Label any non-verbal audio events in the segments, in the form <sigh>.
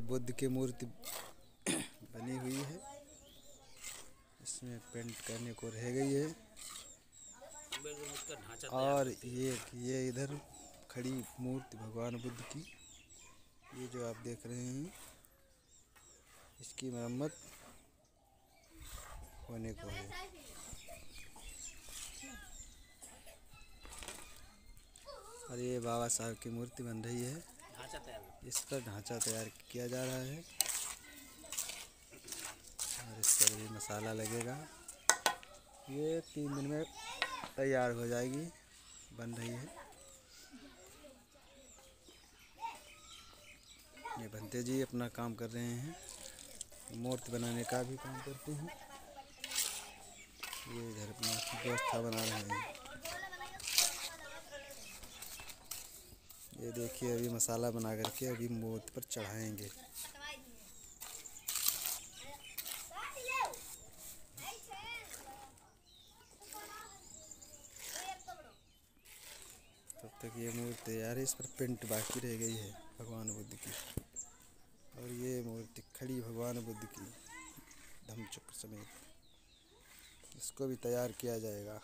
बुद्ध की मूर्ति बनी हुई है। इसमें पेंट करने को रह गई है। और ये ये इधर खड़ी मूर्ति भगवान बुद्ध की, ये जो आप देख रहे हैं, इसकी मरम्मत होने को है। और ये बाबा साहब की मूर्ति बन रही है। ढांचा तैयार इस पर ढांचा तैयार किया जा रहा है। और इस पर भी मसाला लगेगा। ये तीन दिन में तैयार हो जाएगी। बन रही है। ये बनते जी अपना काम कर रहे हैं। मूर्ति बनाने का भी काम करते हैं। ये इधर अपना व्यवस्था बना रहे हैं। ये देखिए, अभी मसाला बना करके अभी मूर्ति पर चढ़ाएँगे। तब तक ये मूर्ति तैयार है, इस पर पेंट बाकी रह गई है भगवान बुद्ध की। और ये मूर्ति खड़ी भगवान बुद्ध की, धम्मचक्र समेत। इसको भी तैयार किया जाएगा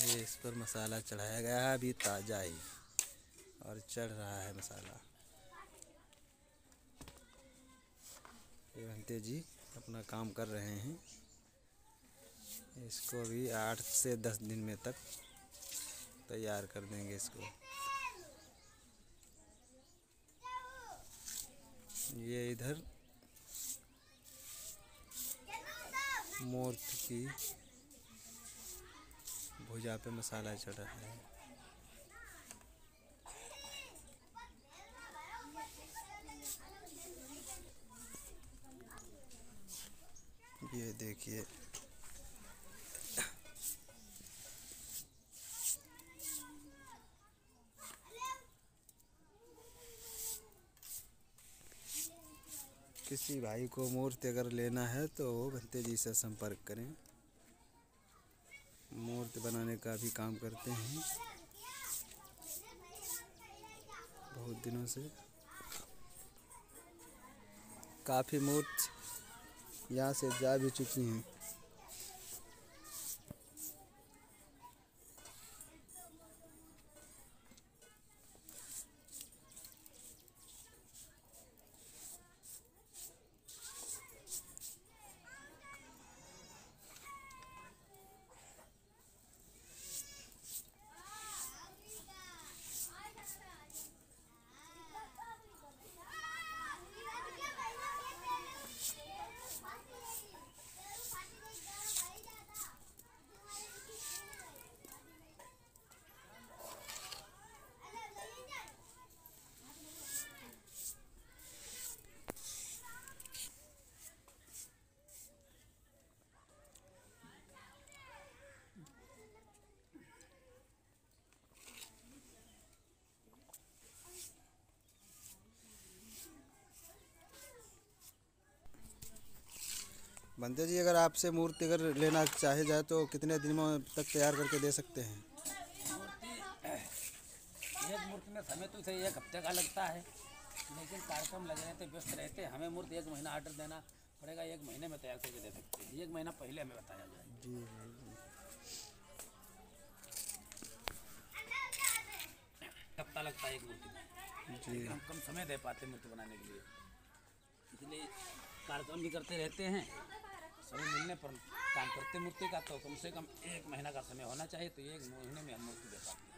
ये इस पर मसाला चढ़ाया गया है, अभी ताज़ा ही। और चढ़ रहा है मसाला। ये बनते जी अपना काम कर रहे हैं। इसको भी आठ से दस दिन में तक तैयार कर देंगे इसको। ये इधर मूर्ति की भुजा पे मसाला चढ़ रहा है। ये देखिए। किसी भाई को मूर्ति अगर लेना है तो भंते जी से संपर्क करें। मूर्ति बनाने का भी काम करते हैं। बहुत दिनों से। काफ़ी मूर्त यहाँ से जा भी चुकी हैं। बंदे जी अगर आपसे मूर्ति अगर लेना चाहे जाए तो कितने दिन में तक तैयार करके दे सकते हैं? मूर्ति <clears throat> एक मूर्ति में समय तो सही एक हफ़्ते का लगता है। लेकिन कार्यक्रम लगे रहते व्यस्त रहते हमें मूर्ति एक महीना ऑर्डर देना पड़ेगा एक महीने में तैयार करके दे सकते हैं। एक महीना पहले हमें बताया जाए। जी हफ़्ता लगता है एक मूर्ति में। जी। हम कम समय दे पाते मूर्ति बनाने के लिए। इसलिए कार्यक्रम भी करते रहते हैं। समय मिलने पर काम करते मूर्ति का तो कम से कम एक महीना का समय होना चाहिए तो एक महीने में हम मूर्ति दे पाते हैं।